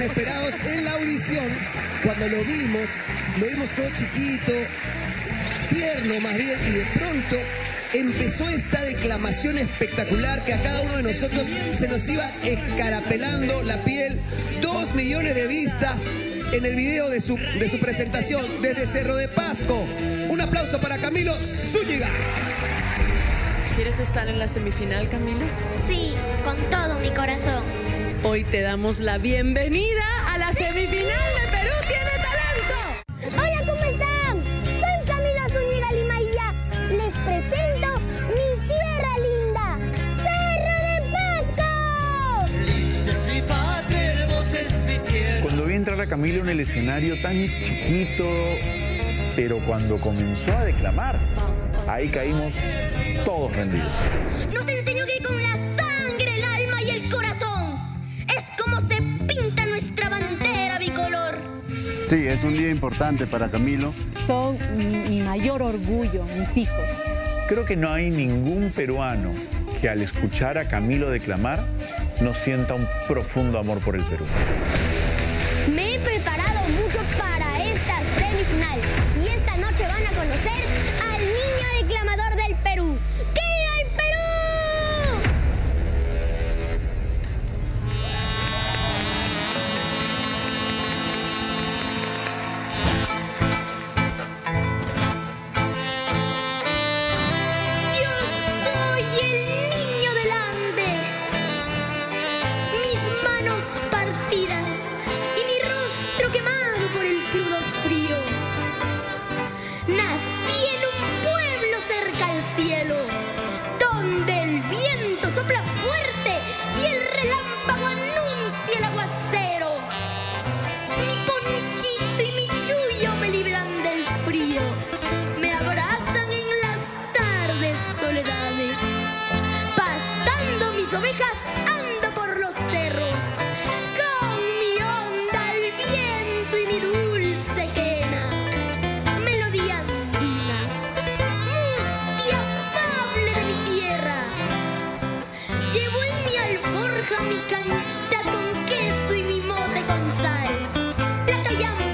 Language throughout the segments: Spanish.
inesperados en la audición. Cuando lo vimos, lo vimos todo chiquito, tierno más bien, y de pronto empezó esta declamación espectacular que a cada uno de nosotros se nos iba escarapelando la piel. Dos millones de vistas en el video de su, de su presentación desde Cerro de Pasco. Un aplauso para Camilo Zúñiga. ¿Quieres estar en la semifinal, Camilo? Sí, con todo mi corazón. Hoy te damos la bienvenida a la semifinal de Perú tiene talento. Hola, ¿cómo están? Soy Camila Zúñiga Limailla. Les presento mi tierra linda, Cerro de Pasco. Cuando vi entrar a Camilo en el escenario tan chiquito, pero cuando comenzó a declamar, ahí caímos todos rendidos. Sí, es un día importante para Camilo. Son mi mayor orgullo, mis hijos. Creo que no hay ningún peruano que al escuchar a Camilo declamar no sienta un profundo amor por el Perú. Mi canchita con queso y mi mote con sal. La callampa,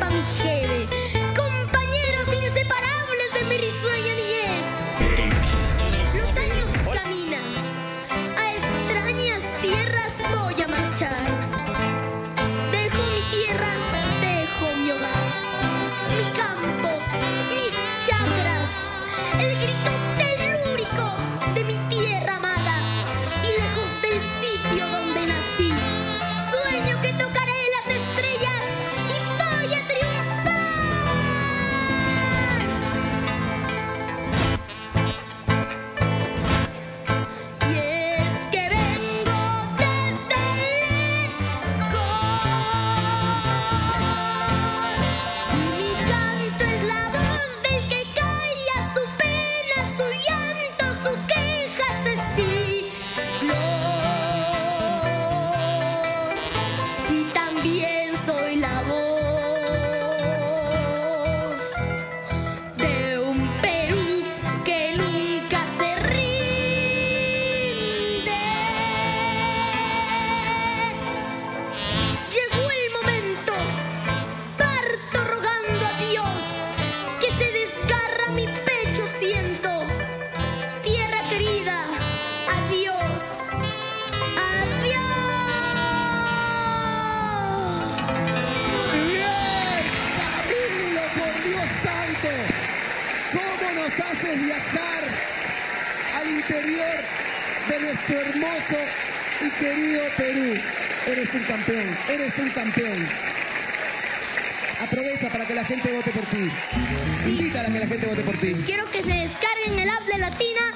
de nuestro hermoso y querido Perú? Eres un campeón, eres un campeón. Aprovecha para que la gente vote por ti. Invita a que la gente vote por ti. Quiero que se descarguen el app de Latina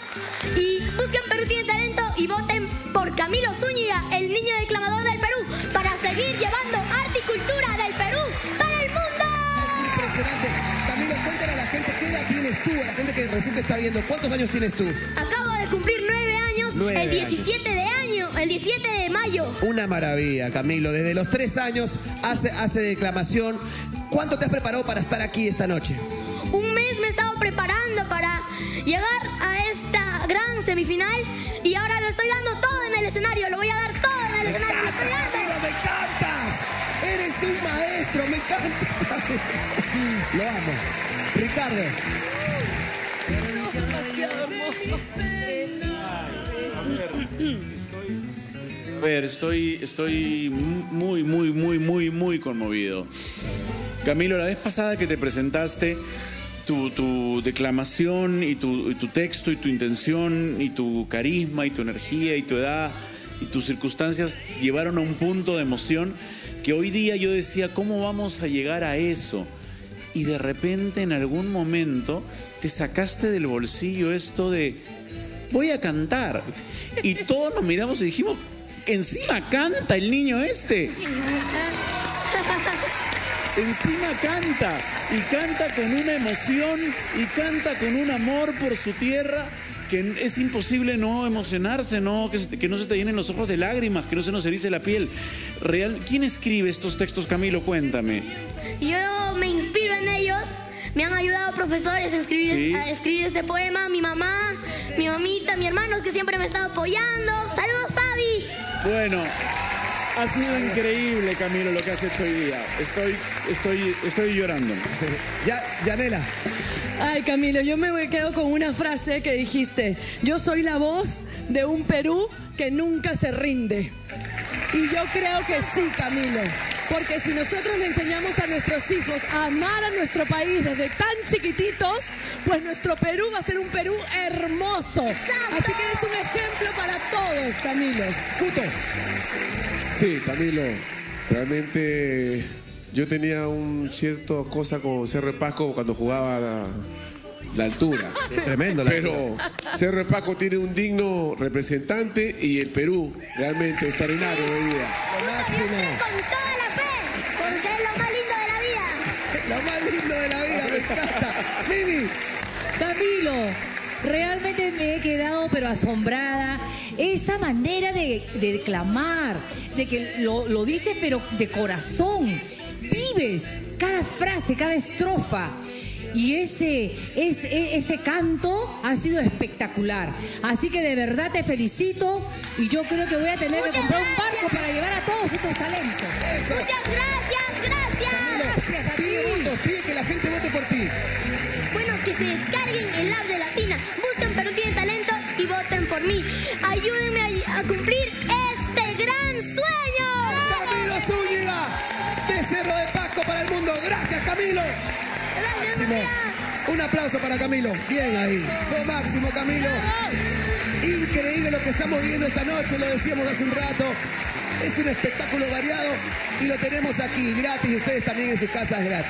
y busquen Perú tiene talento y voten por Camilo Zúñiga, el niño declamador del Perú, para seguir llevando arte y cultura del Perú para el mundo. Impresionante. Camilo, cuéntale a la gente qué edad tienes tú, a la gente que recién te está viendo. ¿Cuántos años tienes tú? Acabo de cumplir el 17 de año, el 17 de mayo. Una maravilla, Camilo. Desde los tres años hace, hace declamación. ¿Cuánto te has preparado para estar aquí esta noche? Un mes me he estado preparando para llegar a esta gran semifinal y ahora lo estoy dando todo en el escenario, lo voy a dar todo en el ¡Me escenario, estoy dando. Camilo, me encantas! Eres Es un maestro, me encanta. Lo amo. Ricardo. A ver, estoy, estoy muy, muy, muy, muy, muy conmovido. Camilo, la vez pasada que te presentaste, tu, tu declamación y tu, y tu texto y tu intención y tu carisma y tu energía y tu edad y tus circunstancias llevaron a un punto de emoción que hoy día yo decía, ¿cómo vamos a llegar a eso? Y de repente en algún momento te sacaste del bolsillo esto de, voy a cantar. Y todos nos miramos y dijimos, encima canta el niño este. Encima canta y canta con una emoción y canta con un amor por su tierra que es imposible no emocionarse, no que, se- no se te llenen los ojos de lágrimas, que no se nos erice la piel. Real, ¿quién escribe estos textos, Camilo? Cuéntame. Yo me inspiro en ellos. Me han ayudado profesores a escribir, Sí. a escribir este poema, mi mamá, mi mamita, mi hermano que siempre me están apoyando. Saludos, Fabi. Bueno, ha sido increíble, Camilo, lo que has hecho hoy día. Estoy, estoy, estoy llorando. Ya, Yanela. Ay, Camilo, yo me quedo con una frase que dijiste. Yo soy la voz de un Perú que nunca se rinde. Y yo creo que sí, Camilo. Porque si nosotros le enseñamos a nuestros hijos a amar a nuestro país desde tan chiquititos, pues nuestro Perú va a ser un Perú hermoso. Así que eres un ejemplo para todos, Camilo. Cuto. Sí, Camilo, realmente yo tenía un cierto cosa con Cerro Pasco cuando jugaba la, la altura. tremendo la Pero Cerro Pasco tiene un digno representante y el Perú realmente extraordinario hoy día. Lo máximo. Lo más lindo de la vida, me encanta. Mimi. Camilo, realmente me he quedado pero asombrada. Esa manera de, de declamar, de que lo, lo dices pero de corazón. Vives cada frase, cada estrofa. Y ese, ese, ese canto ha sido espectacular. Así que de verdad te felicito y yo creo que voy a tener que comprar un barco para llevar a todos estos talentos. Muchas gracias, gracias. Gracias a ti. Se descarguen el app de Latina, busquen Perú tiene talento y voten por mí. Ayúdenme a, a cumplir este gran sueño. Camilo Zúñiga, de Cerro de Pasco para el mundo. Gracias, Camilo. Gracias, Máximo. Un aplauso para Camilo. Bien ahí. Lo máximo, Camilo. Increíble lo que estamos viendo esta noche, lo decíamos hace un rato. Es un espectáculo variado y lo tenemos aquí gratis y ustedes también en sus casas gratis.